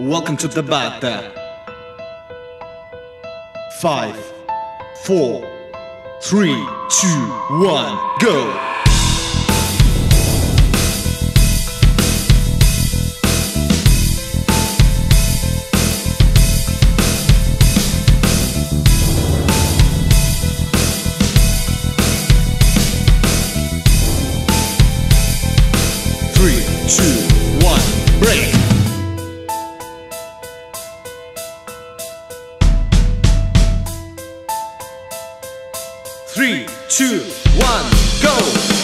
Welcome to Tabata. Five, four, three, two, one, go! Three, two, two, one, go!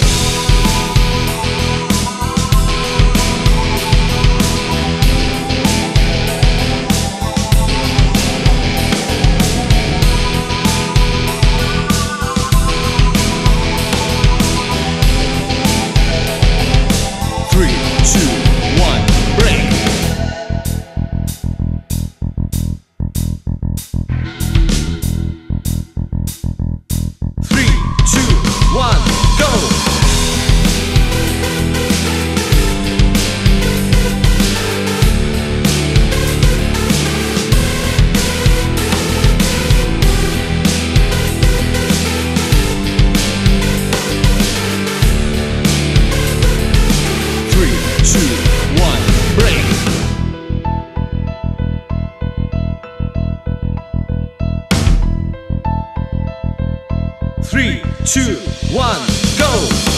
two, one, go!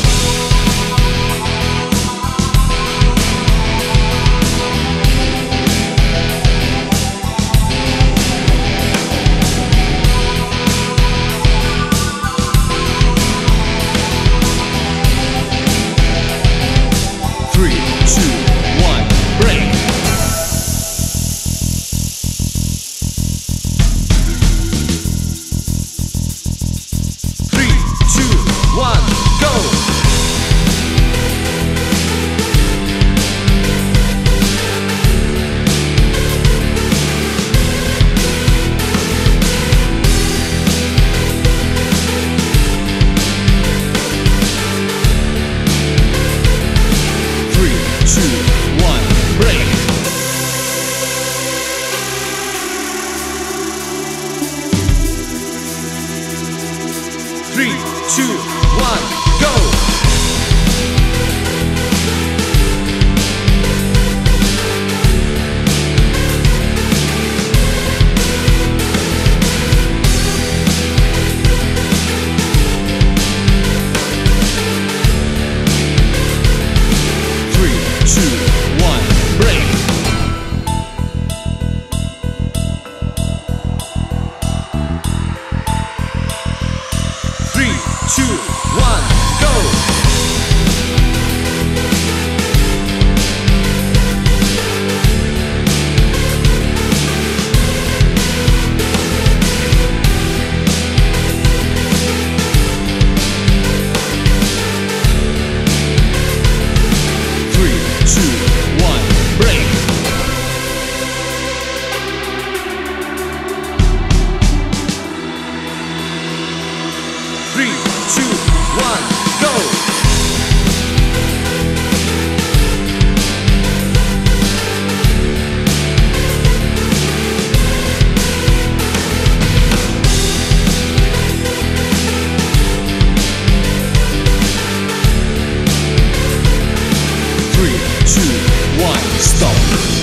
two, one. Stop.